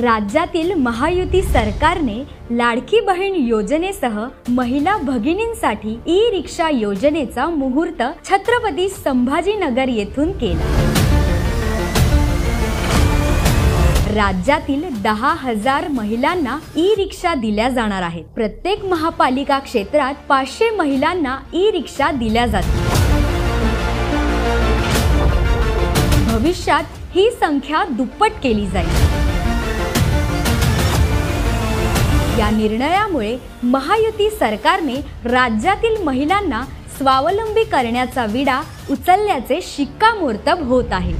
राज्यातील महायुती सरकारने लाडकी बहीण योजनेसह महिला भगिनींसाठी ई रिक्षा योजनेचा मुहूर्त छत्रपती संभाजीनगर येथून केला. राज्यातील दहा हजार महिलांना ई रिक्षा दिल्या जाणार आहेत. प्रत्येक महापालिका क्षेत्रात पाचशे महिलांना ई रिक्षा दिल्या जातील. भविष्यात ही संख्या दुप्पट केली जाईल. या निर्णयामुळे महायुती सरकारने राज्यातील महिलांना स्वावलंबी करण्याचा विडा उचलल्याचे शिक्कामोर्तब होत आहे.